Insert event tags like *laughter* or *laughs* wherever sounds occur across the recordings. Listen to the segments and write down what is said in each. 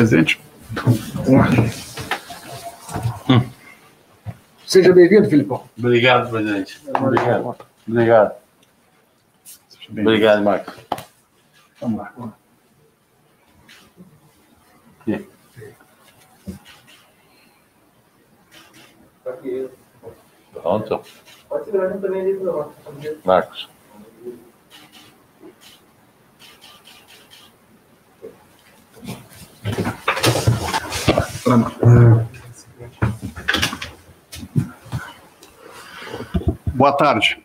Presidente. Hum. Seja bem-vindo, Filipão. Obrigado, presidente. Obrigado. Obrigado. Obrigado, Marcos. Vamos lá. Aqui. Pronto. Pode segurar também ali, Marcos. Boa tarde.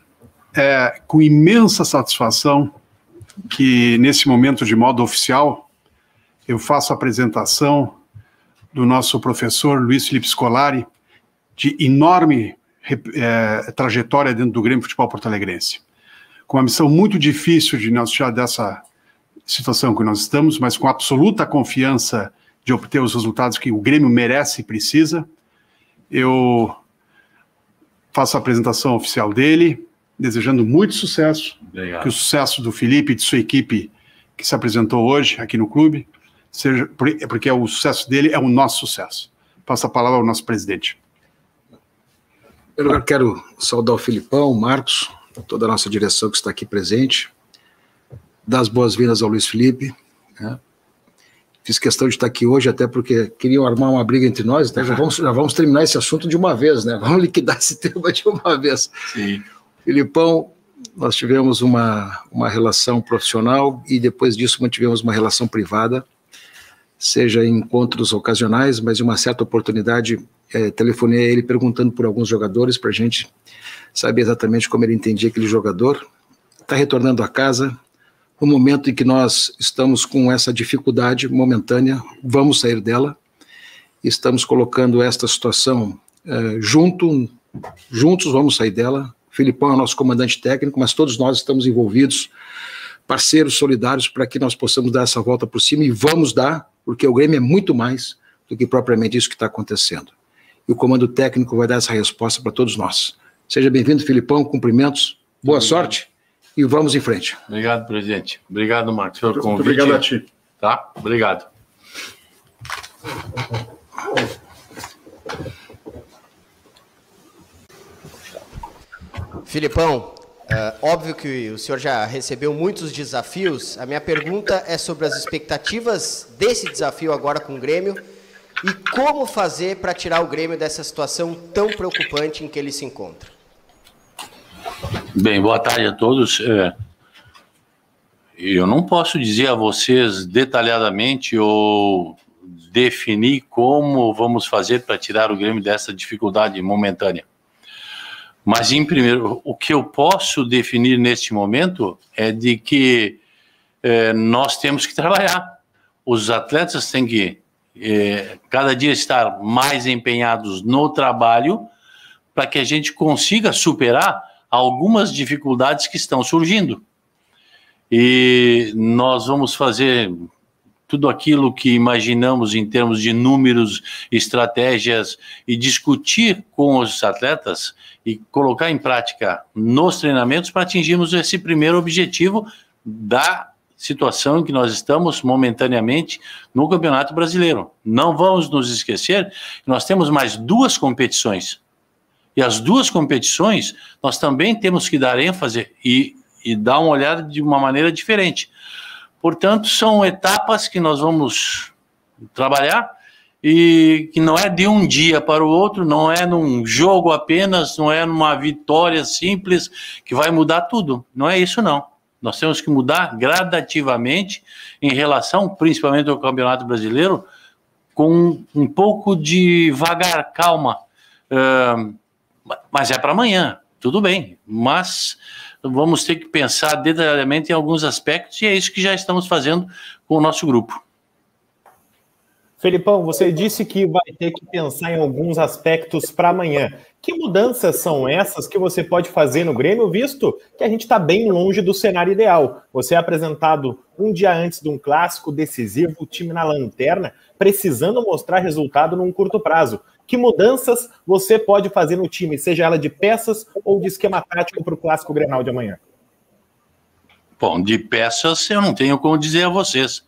É com imensa satisfação que, nesse momento, de modo oficial, eu faço a apresentação do nosso professor Luiz Felipe Scolari, de enorme é, trajetória dentro do Grêmio Futebol Porto Alegrense. Com uma missão muito difícil de nós tirar dessa situação que nós estamos, mas com absoluta confiança de obter os resultados que o Grêmio merece e precisa. Eu faço a apresentação oficial dele, desejando muito sucesso, Obrigado. que o sucesso do Felipe e de sua equipe que se apresentou hoje aqui no clube, seja porque o sucesso dele é o nosso sucesso. Passo a palavra ao nosso presidente. Eu quero saudar o Filipão, o Marcos, toda a nossa direção que está aqui presente, dar as boas-vindas ao Luiz Felipe, né? Fiz questão de estar aqui hoje, até porque queriam armar uma briga entre nós, então já vamos, já vamos terminar esse assunto de uma vez, né? Vamos liquidar esse *laughs* tema de uma vez. Sim. Filipão, nós tivemos uma, uma relação profissional e depois disso mantivemos uma relação privada, seja em encontros ocasionais, mas em uma certa oportunidade é, telefonei a ele perguntando por alguns jogadores para a gente saber exatamente como ele entendia aquele jogador. Está retornando a casa, no momento em que nós estamos com essa dificuldade momentânea, vamos sair dela. Estamos colocando esta situação uh, junto, juntos vamos sair dela. Filipão é o nosso comandante técnico, mas todos nós estamos envolvidos, parceiros solidários, para que nós possamos dar essa volta por cima e vamos dar, porque o Grêmio é muito mais do que propriamente isso que está acontecendo. E o comando técnico vai dar essa resposta para todos nós. Seja bem-vindo, Filipão, cumprimentos, boa sorte e vamos em frente. Obrigado, presidente. Obrigado, Marcos, pelo convite. Obrigado a ti. Tá? Obrigado. Filipão, é óbvio que o senhor já recebeu muitos desafios. A minha pergunta é sobre as expectativas desse desafio agora com o Grêmio e como fazer para tirar o Grêmio dessa situação tão preocupante em que ele se encontra. Bem, boa tarde a todos. É, eu não posso dizer a vocês detalhadamente ou definir como vamos fazer para tirar o Grêmio dessa dificuldade momentânea. Mas, em primeiro, o que eu posso definir neste momento é de que é, nós temos que trabalhar. Os atletas têm que é, cada dia estar mais empenhados no trabalho para que a gente consiga superar algumas dificuldades que estão surgindo. E nós vamos fazer tudo aquilo que imaginamos em termos de números, estratégias e discutir com os atletas e colocar em prática nos treinamentos para atingirmos esse primeiro objetivo da situação em que nós estamos momentaneamente no Campeonato Brasileiro. Não vamos nos esquecer que nós temos mais duas competições e as duas competições, nós também temos que dar ênfase e, e dar uma olhada de uma maneira diferente. Portanto, são etapas que nós vamos trabalhar e que não é de um dia para o outro, não é num jogo apenas, não é numa vitória simples que vai mudar tudo. Não é isso, não. Nós temos que mudar gradativamente em relação, principalmente ao Campeonato Brasileiro, com um pouco de vagar, calma. Uh, mas é para amanhã, tudo bem. Mas vamos ter que pensar detalhadamente em alguns aspectos e é isso que já estamos fazendo com o nosso grupo. Felipão, você disse que vai ter que pensar em alguns aspectos para amanhã. Que mudanças são essas que você pode fazer no Grêmio, visto que a gente está bem longe do cenário ideal? Você é apresentado um dia antes de um clássico decisivo, o time na lanterna, precisando mostrar resultado num curto prazo. Que mudanças você pode fazer no time, seja ela de peças ou de esquema tático para o clássico Grenal de amanhã? Bom, de peças eu não tenho como dizer a vocês.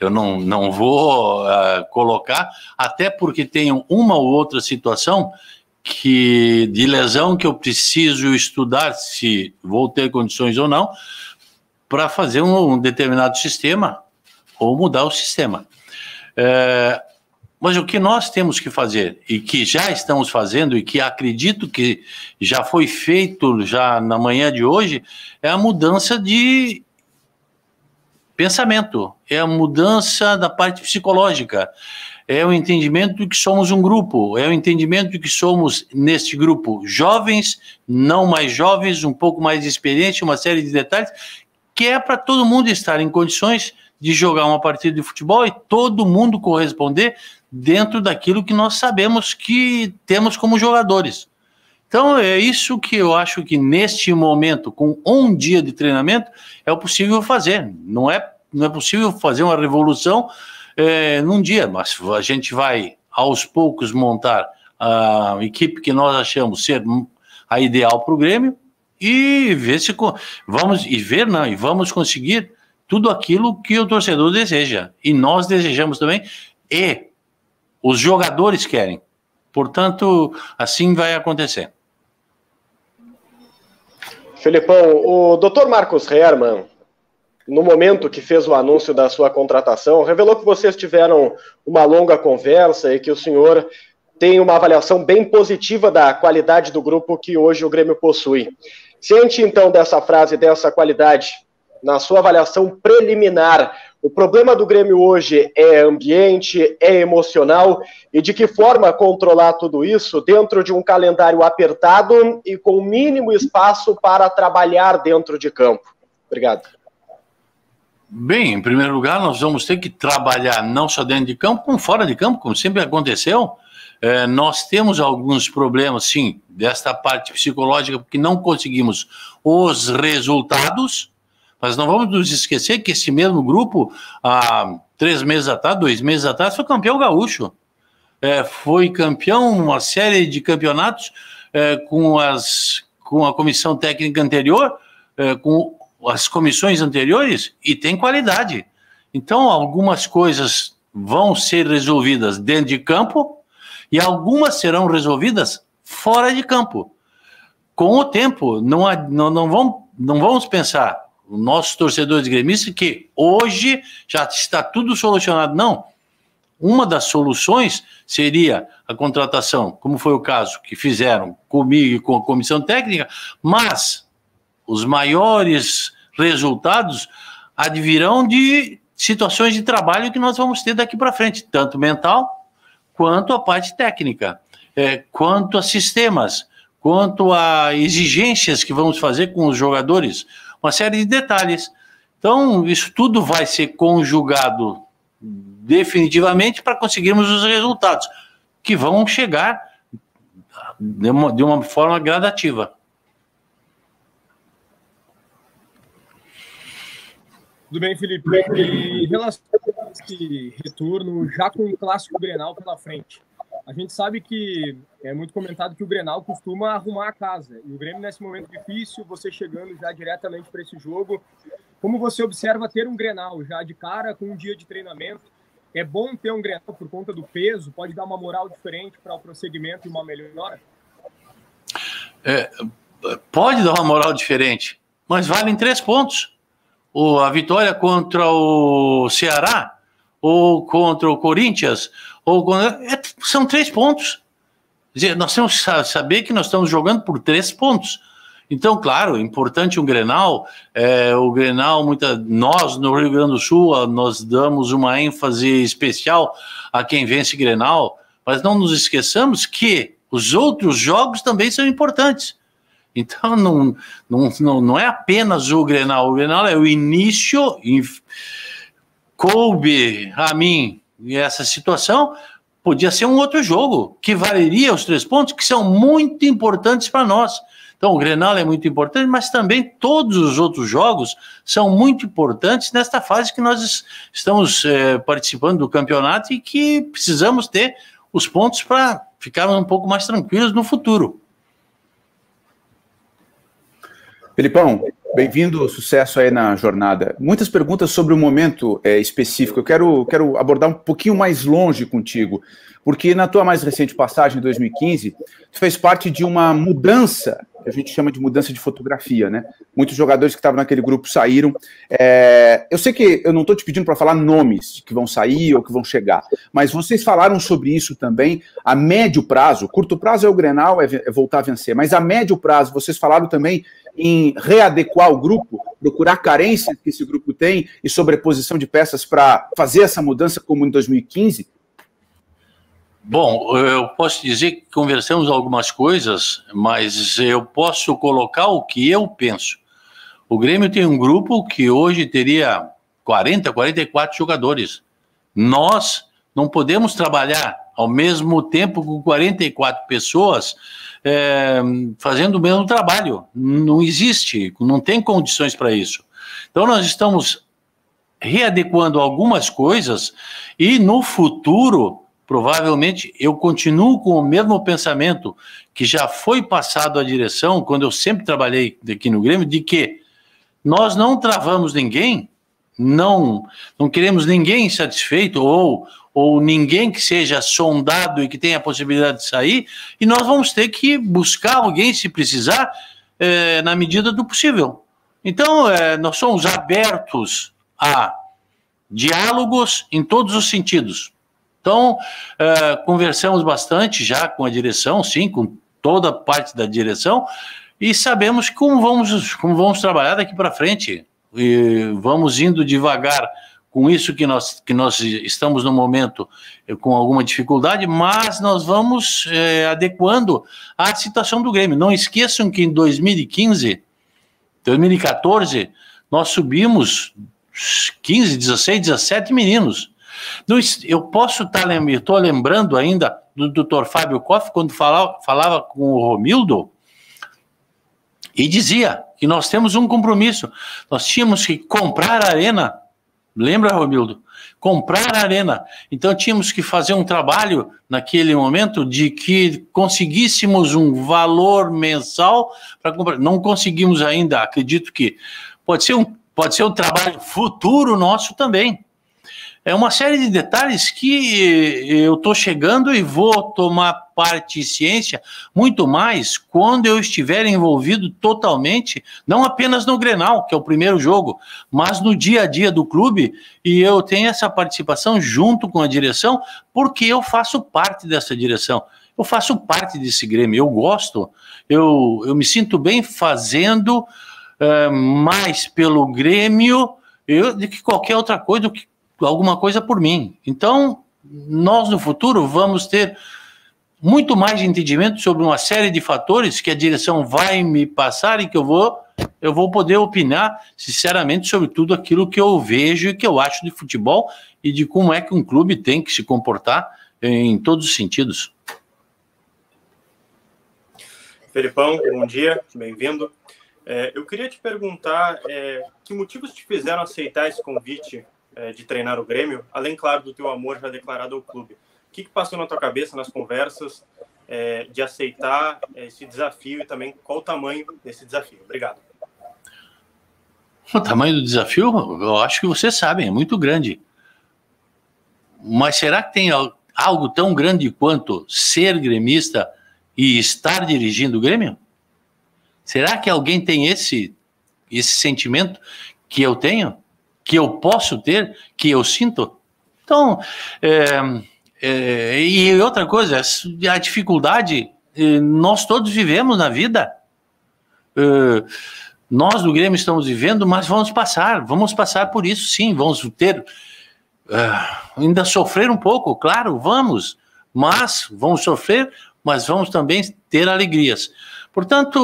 Eu não, não vou uh, colocar, até porque tem uma ou outra situação que de lesão que eu preciso estudar se vou ter condições ou não para fazer um, um, determinado sistema ou mudar o sistema. É, mas o que nós temos que fazer e que já estamos fazendo e que acredito que já foi feito já na manhã de hoje é a mudança de pensamento, é a mudança da parte psicológica é o entendimento de que somos um grupo, é o entendimento de que somos, neste grupo, jovens, não mais jovens, um pouco mais experientes, uma série de detalhes, que é para todo mundo estar em condições de jogar uma partida de futebol e todo mundo corresponder dentro daquilo que nós sabemos que temos como jogadores. Então é isso que eu acho que neste momento, com um dia de treinamento, é possível fazer. Não é, não é possível fazer uma revolução é, num dia, mas a gente vai aos poucos montar a equipe que nós achamos ser a ideal para o Grêmio e ver se vamos e ver não e vamos conseguir tudo aquilo que o torcedor deseja e nós desejamos também e os jogadores querem. Portanto, assim vai acontecer. Felipão, o Dr. Marcos Herman no momento que fez o anúncio da sua contratação, revelou que vocês tiveram uma longa conversa e que o senhor tem uma avaliação bem positiva da qualidade do grupo que hoje o Grêmio possui. Ciente então dessa frase, dessa qualidade, na sua avaliação preliminar, o problema do Grêmio hoje é ambiente, é emocional e de que forma controlar tudo isso dentro de um calendário apertado e com mínimo espaço para trabalhar dentro de campo? Obrigado. Bem, em primeiro lugar, nós vamos ter que trabalhar não só dentro de campo, como fora de campo, como sempre aconteceu. É, nós temos alguns problemas, sim, desta parte psicológica, porque não conseguimos os resultados, mas não vamos nos esquecer que esse mesmo grupo, há três meses atrás, dois meses atrás, foi campeão gaúcho. É, foi campeão uma série de campeonatos é, com, as, com a comissão técnica anterior, é, com as comissões anteriores e tem qualidade. Então, algumas coisas vão ser resolvidas dentro de campo e algumas serão resolvidas fora de campo. Com o tempo, não, não, não, vamos, não vamos pensar, nossos torcedores gremistas, que hoje já está tudo solucionado. Não. Uma das soluções seria a contratação, como foi o caso que fizeram comigo e com a comissão técnica, mas os maiores resultados advirão de situações de trabalho que nós vamos ter daqui para frente, tanto mental quanto a parte técnica, é, quanto a sistemas, quanto a exigências que vamos fazer com os jogadores, uma série de detalhes. Então, isso tudo vai ser conjugado definitivamente para conseguirmos os resultados, que vão chegar de uma, de uma forma gradativa. Tudo bem, Felipe? E em relação a esse retorno, já com o clássico Grenal pela frente, a gente sabe que é muito comentado que o Grenal costuma arrumar a casa. E o Grêmio, nesse momento difícil, você chegando já diretamente para esse jogo, como você observa ter um Grenal já de cara, com um dia de treinamento? É bom ter um Grenal por conta do peso? Pode dar uma moral diferente para o prosseguimento e uma melhora? É, pode dar uma moral diferente, mas valem três pontos o, a vitória contra o Ceará, ou contra o Corinthians, ou é, são três pontos. Dizer, nós temos que saber que nós estamos jogando por três pontos. Então, claro, importante um Grenal. É, o Grenal, muita, nós no Rio Grande do Sul, nós damos uma ênfase especial a quem vence Grenal, mas não nos esqueçamos que os outros jogos também são importantes. Então, não, não, não, não é apenas o Grenal. O Grenal é o início, coube a mim essa situação, podia ser um outro jogo, que valeria os três pontos, que são muito importantes para nós. Então, o Grenal é muito importante, mas também todos os outros jogos são muito importantes nesta fase que nós estamos é, participando do campeonato e que precisamos ter os pontos para ficar um pouco mais tranquilos no futuro. Filipão, Bem-vindo, sucesso aí na jornada. Muitas perguntas sobre o momento é, específico. Eu quero, quero abordar um pouquinho mais longe contigo, porque na tua mais recente passagem, em 2015, tu fez parte de uma mudança que a gente chama de mudança de fotografia, né? Muitos jogadores que estavam naquele grupo saíram. É, eu sei que eu não estou te pedindo para falar nomes que vão sair ou que vão chegar, mas vocês falaram sobre isso também a médio prazo. Curto prazo é o Grenal, é, é voltar a vencer, mas a médio prazo vocês falaram também em readequar o grupo, procurar carências que esse grupo tem e sobreposição de peças para fazer essa mudança como em 2015? Bom, eu posso dizer que conversamos algumas coisas, mas eu posso colocar o que eu penso. O Grêmio tem um grupo que hoje teria 40, 44 jogadores. Nós não podemos trabalhar ao mesmo tempo com 44 pessoas é, fazendo o mesmo trabalho. Não existe, não tem condições para isso. Então, nós estamos readequando algumas coisas e no futuro provavelmente eu continuo com o mesmo pensamento que já foi passado à direção quando eu sempre trabalhei aqui no Grêmio, de que nós não travamos ninguém, não, não queremos ninguém satisfeito ou, ou ninguém que seja sondado e que tenha a possibilidade de sair, e nós vamos ter que buscar alguém, se precisar, é, na medida do possível. Então, é, nós somos abertos a diálogos em todos os sentidos. Então, uh, conversamos bastante já com a direção, sim, com toda a parte da direção, e sabemos como vamos, como vamos trabalhar daqui para frente. E vamos indo devagar com isso que nós, que nós estamos no momento eh, com alguma dificuldade, mas nós vamos é, adequando à situação do Grêmio. Não esqueçam que em 2015, 2014, nós subimos 15, 16, 17 meninos. Eu posso estar tá estou lembrando ainda do Dr. Fábio Koff, quando falava, falava com o Romildo, e dizia que nós temos um compromisso. Nós tínhamos que comprar a arena. Lembra, Romildo? Comprar a arena. Então tínhamos que fazer um trabalho naquele momento de que conseguíssemos um valor mensal para comprar. Não conseguimos ainda, acredito que pode ser um, pode ser um trabalho futuro nosso também é uma série de detalhes que eu estou chegando e vou tomar parte e ciência muito mais quando eu estiver envolvido totalmente, não apenas no Grenal, que é o primeiro jogo, mas no dia a dia do clube, e eu tenho essa participação junto com a direção, porque eu faço parte dessa direção. Eu faço parte desse Grêmio, eu gosto, eu, eu me sinto bem fazendo uh, mais pelo Grêmio eu, do que qualquer outra coisa, do que alguma coisa por mim. Então, nós no futuro vamos ter muito mais entendimento sobre uma série de fatores que a direção vai me passar e que eu vou eu vou poder opinar sinceramente sobre tudo aquilo que eu vejo e que eu acho de futebol e de como é que um clube tem que se comportar em todos os sentidos. Felipão, bom dia, bem-vindo. É, eu queria te perguntar é, que motivos te fizeram aceitar esse convite é, de treinar o Grêmio, além, claro, do teu amor já declarado ao clube. O que, que passou na tua cabeça nas conversas é, de aceitar esse desafio e também qual o tamanho desse desafio? Obrigado. O tamanho do desafio, eu acho que vocês sabem, é muito grande. Mas será que tem algo tão grande quanto ser gremista e estar dirigindo o Grêmio? Será que alguém tem esse esse sentimento que eu tenho? Que eu posso ter, que eu sinto. Então, é, é, e outra coisa, a dificuldade é, nós todos vivemos na vida. É, nós do Grêmio estamos vivendo, mas vamos passar, vamos passar por isso sim, vamos ter, é, ainda sofrer um pouco, claro, vamos, mas vamos sofrer, mas vamos também ter alegrias. Portanto,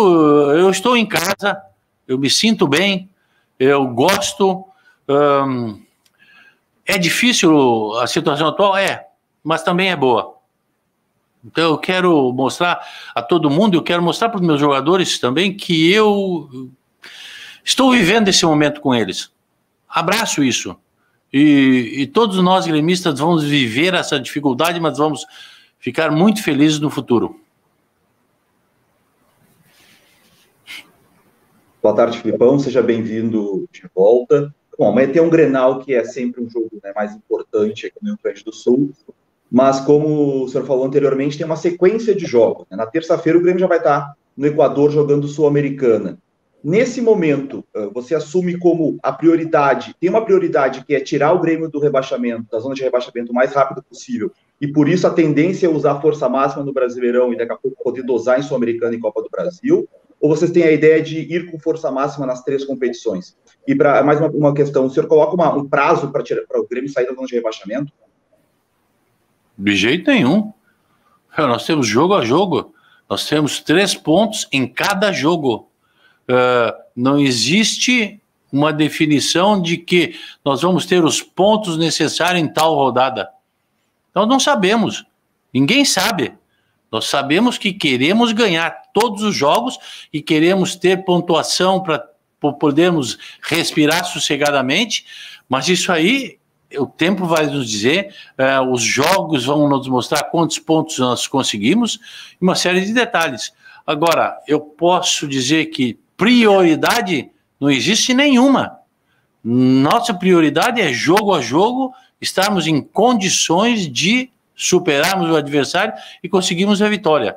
eu estou em casa, eu me sinto bem, eu gosto, É difícil a situação atual? É, mas também é boa. Então eu quero mostrar a todo mundo, eu quero mostrar para os meus jogadores também que eu estou vivendo esse momento com eles. Abraço isso. E, e todos nós gremistas vamos viver essa dificuldade, mas vamos ficar muito felizes no futuro. Boa tarde, Filipão. Seja bem-vindo de volta. Bom, amanhã tem um Grenal, que é sempre um jogo né, mais importante aqui no Rio Grande do Sul. Mas, como o senhor falou anteriormente, tem uma sequência de jogos. Né? Na terça-feira, o Grêmio já vai estar no Equador jogando Sul-Americana. Nesse momento, você assume como a prioridade, tem uma prioridade que é tirar o Grêmio do rebaixamento, da zona de rebaixamento o mais rápido possível, e por isso a tendência é usar força máxima no Brasileirão e daqui a pouco poder dosar em Sul-Americana e Copa do Brasil, ou vocês têm a ideia de ir com força máxima nas três competições? E para mais uma, uma, questão, o senhor coloca uma, um prazo para o Grêmio sair da zona de rebaixamento? De jeito nenhum. Nós temos jogo a jogo. Nós temos três pontos em cada jogo. Uh, não existe uma definição de que nós vamos ter os pontos necessários em tal rodada. Nós não sabemos. Ninguém sabe. Nós sabemos que queremos ganhar todos os jogos e queremos ter pontuação para podermos respirar sossegadamente, mas isso aí o tempo vai nos dizer, uh, os jogos vão nos mostrar quantos pontos nós conseguimos e uma série de detalhes. Agora, eu posso dizer que prioridade não existe nenhuma. Nossa prioridade é jogo a jogo, estarmos em condições de superarmos o adversário e conseguirmos a vitória.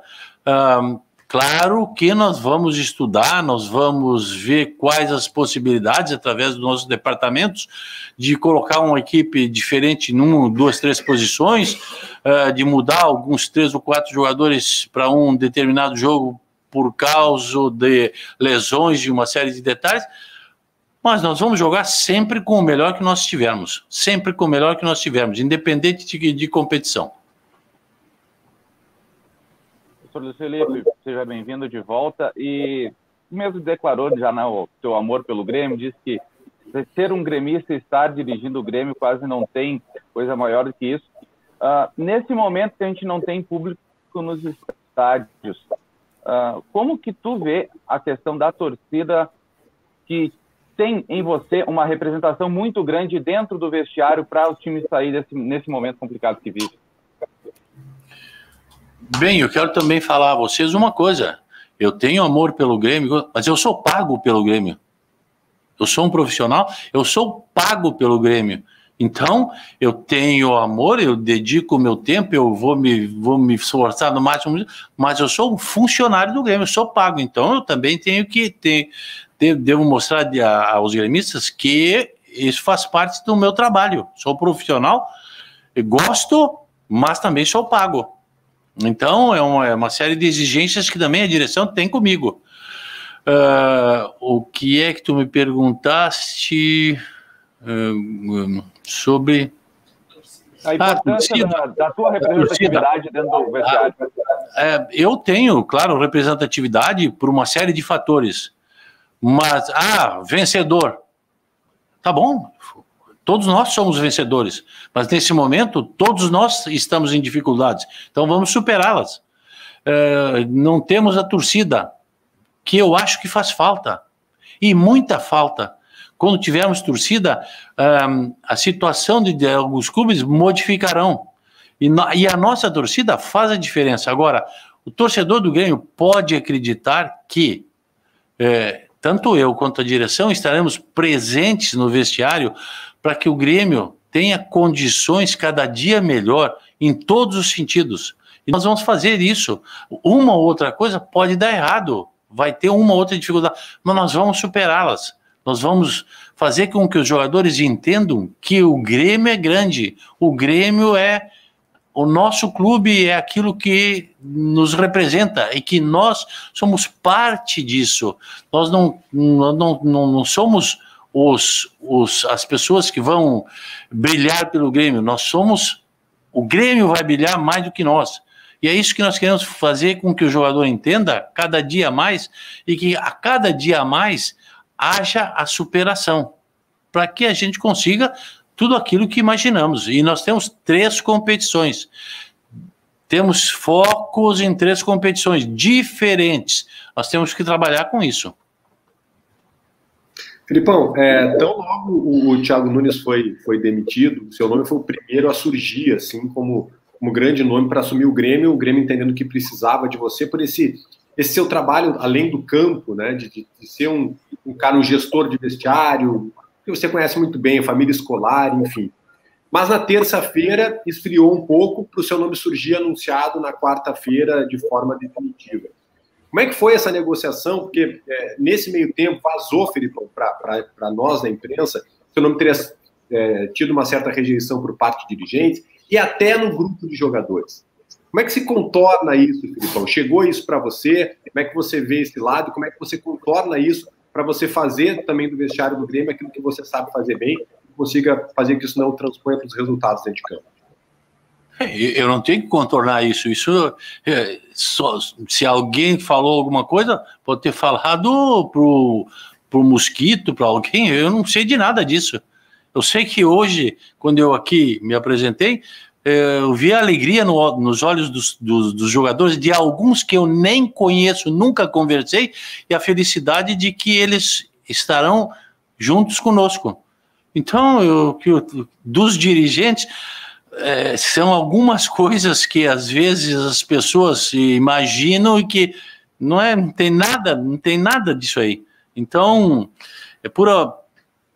Claro que nós vamos estudar, nós vamos ver quais as possibilidades, através dos nossos departamentos, de colocar uma equipe diferente numa, duas, três posições, uh, de mudar alguns três ou quatro jogadores para um determinado jogo por causa de lesões, de uma série de detalhes. Mas nós vamos jogar sempre com o melhor que nós tivermos. Sempre com o melhor que nós tivermos, independente de, de competição. Professor Felipe, seja bem-vindo de volta. E mesmo declarou já né, o seu amor pelo Grêmio, disse que ser um gremista e estar dirigindo o Grêmio quase não tem coisa maior do que isso. Uh, nesse momento que a gente não tem público nos estádios, uh, como que tu vê a questão da torcida que tem em você uma representação muito grande dentro do vestiário para o time sair desse, nesse momento complicado que vive? Bem, eu quero também falar a vocês uma coisa. Eu tenho amor pelo Grêmio, mas eu sou pago pelo Grêmio. Eu sou um profissional, eu sou pago pelo Grêmio. Então, eu tenho amor, eu dedico o meu tempo, eu vou me, vou me esforçar no máximo, mas eu sou um funcionário do Grêmio, eu sou pago. Então, eu também tenho que ter, devo mostrar aos gremistas que isso faz parte do meu trabalho. Sou profissional, gosto, mas também sou pago. Então, é uma, é uma série de exigências que também a direção tem comigo. Uh, o que é que tu me perguntaste uh, sobre a importância ah, da, da, tua representatividade dentro do vestiário? É, eu tenho, claro, representatividade por uma série de fatores. Mas, ah, vencedor. Tá bom, todos nós somos vencedores, mas nesse momento todos nós estamos em dificuldades, então vamos superá-las. É, não temos a torcida, que eu acho que faz falta, e muita falta. Quando tivermos torcida, um, a situação de, alguns clubes modificarão. E, e a nossa torcida faz a diferença. Agora, o torcedor do Grêmio pode acreditar que é, tanto eu quanto a direção estaremos presentes no vestiário para que o Grêmio tenha condições cada dia melhor em todos os sentidos. E nós vamos fazer isso. Uma ou outra coisa pode dar errado, vai ter uma ou outra dificuldade, mas nós vamos superá-las. Nós vamos fazer com que os jogadores entendam que o Grêmio é grande, o Grêmio é o nosso clube é aquilo que nos representa e que nós somos parte disso. Nós não, não, não, não somos os, os, as pessoas que vão brilhar pelo Grêmio, nós somos. O Grêmio vai brilhar mais do que nós. E é isso que nós queremos fazer com que o jogador entenda cada dia mais e que a cada dia mais haja a superação, para que a gente consiga tudo aquilo que imaginamos. E nós temos três competições. Temos focos em três competições diferentes. Nós temos que trabalhar com isso. Filipão, é, tão logo o, o Thiago Nunes foi, foi demitido, seu nome foi o primeiro a surgir, assim, como, como grande nome para assumir o Grêmio, o Grêmio entendendo que precisava de você por esse esse seu trabalho além do campo, né, de, de, ser um, um cara, um gestor de vestiário, que você conhece muito bem, a família escolar, enfim. Mas na terça-feira esfriou um pouco para o seu nome surgir anunciado na quarta-feira de forma definitiva. Como é que foi essa negociação? Porque é, nesse meio tempo vazou, Felipe, para nós na imprensa, seu nome teria é, tido uma certa rejeição por parte de dirigentes e até no grupo de jogadores. Como é que se contorna isso, Filipão? Chegou isso para você? Como é que você vê esse lado? Como é que você contorna isso para você fazer também do vestiário do Grêmio aquilo que você sabe fazer bem e consiga fazer que isso não transponha para os resultados dentro de campo? É, eu não tenho que contornar isso. Isso é, só, se alguém falou alguma coisa, pode ter falado pro pro mosquito, para alguém. Eu não sei de nada disso. Eu sei que hoje, quando eu aqui me apresentei, eu vi a alegria no, nos olhos dos, dos, dos, jogadores, de alguns que eu nem conheço, nunca conversei, e a felicidade de que eles estarão juntos conosco. Então, eu, eu, dos dirigentes, é, são algumas coisas que às vezes as pessoas imaginam e que não é, não tem nada, não tem nada disso aí. Então, é pura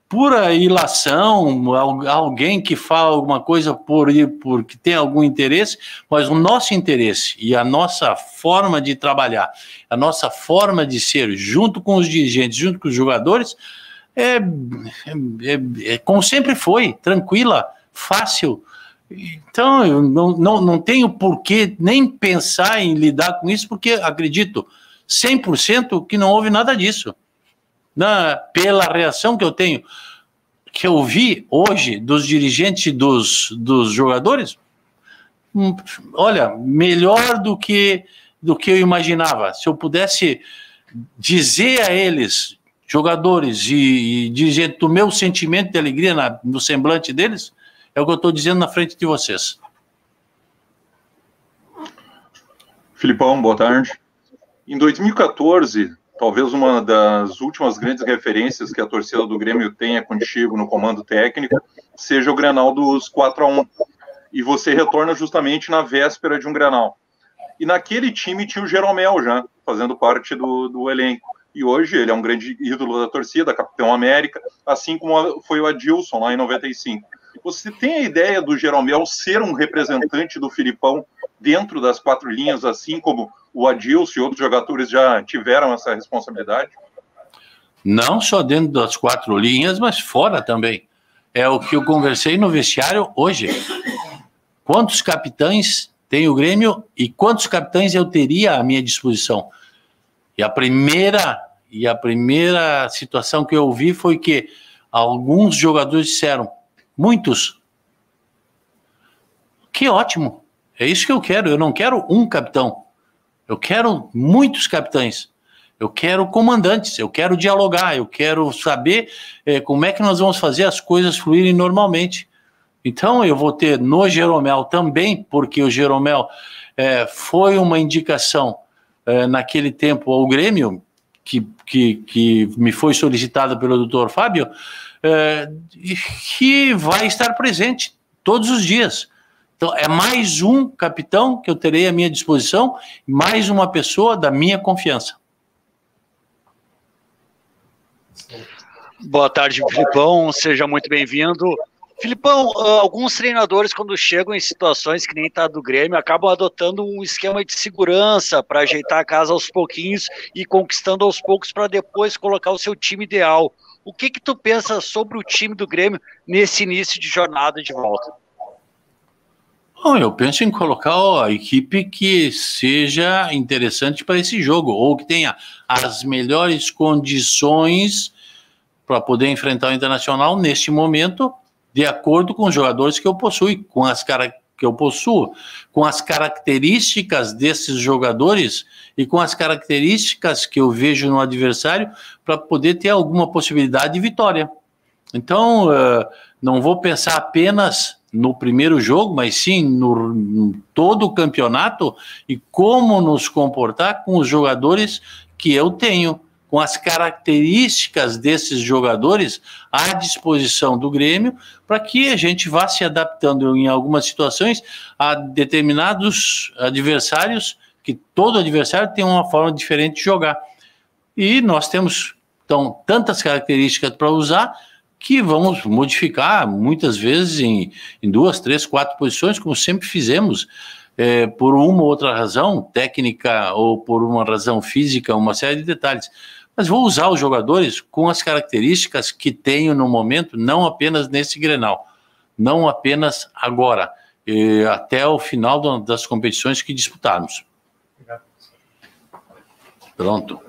pura ilação, alguém que fala alguma coisa por porque tem algum interesse, mas o nosso interesse e a nossa forma de trabalhar, a nossa forma de ser, junto com os dirigentes, junto com os jogadores, é, é, é como sempre foi, tranquila, fácil. Então, eu não, não, não tenho por que nem pensar em lidar com isso, porque acredito 100% que não houve nada disso na, pela reação que eu tenho, que eu vi hoje dos dirigentes dos, dos jogadores, hum, olha, melhor do que do que eu imaginava. Se eu pudesse dizer a eles, jogadores e, e dirigentes, do meu sentimento de alegria na, no semblante deles, é o que eu estou dizendo na frente de vocês. Filipão, boa tarde. Em 2014, talvez uma das últimas grandes referências que a torcida do Grêmio tenha contigo no comando técnico seja o Grenal dos 4 a 1 E você retorna justamente na véspera de um Grenal. E naquele time tinha o Jeromel já, fazendo parte do, do elenco. E hoje ele é um grande ídolo da torcida, capitão América, assim como foi o Adilson lá em 95. Você tem a ideia do Jeromel ser um representante do Filipão dentro das quatro linhas, assim como o Adilson e outros jogadores já tiveram essa responsabilidade? Não só dentro das quatro linhas, mas fora também. É o que eu conversei no vestiário hoje. Quantos capitães tem o Grêmio e quantos capitães eu teria à minha disposição? E a primeira e a primeira situação que eu vi foi que alguns jogadores disseram, muitos, que ótimo, é isso que eu quero. Eu não quero um capitão. Eu quero muitos capitães. Eu quero comandantes. Eu quero dialogar. Eu quero saber é, como é que nós vamos fazer as coisas fluírem normalmente. Então, eu vou ter no Jeromel também, porque o Jeromel é, foi uma indicação é, naquele tempo ao Grêmio, que, que, que me foi solicitada pelo doutor Fábio, que vai estar presente todos os dias. Então, é mais um capitão que eu terei à minha disposição, mais uma pessoa da minha confiança. Boa tarde, Filipão. Seja muito bem-vindo. Filipão, ah, alguns treinadores, quando chegam em situações que nem está do Grêmio, acabam adotando um esquema de segurança para ajeitar a casa aos pouquinhos e conquistando aos poucos para depois colocar o seu time ideal. O que que tu pensa sobre o time do Grêmio nesse início de jornada de volta? Bom, eu penso em colocar a equipe que seja interessante para esse jogo, ou que tenha as melhores condições para poder enfrentar o Internacional neste momento, de acordo com os jogadores que eu possuo, com as que eu possuo, com as características desses jogadores e com as características que eu vejo no adversário para poder ter alguma possibilidade de vitória. Então, uh, não vou pensar apenas no primeiro jogo, mas sim no, no, todo o campeonato e como nos comportar com os jogadores que eu tenho, com as características desses jogadores à disposição do Grêmio, para que a gente vá se adaptando em algumas situações a determinados adversários que todo adversário tem uma forma diferente de jogar. E nós temos então tantas características para usar que vamos modificar muitas vezes em, em duas, três, quatro posições, como sempre fizemos, é, por uma ou outra razão, técnica ou por uma razão física, uma série de detalhes. Mas vou usar os jogadores com as características que tenho no momento, não apenas nesse Grenal, não apenas agora, até o final do, das competições que disputarmos. Pronto.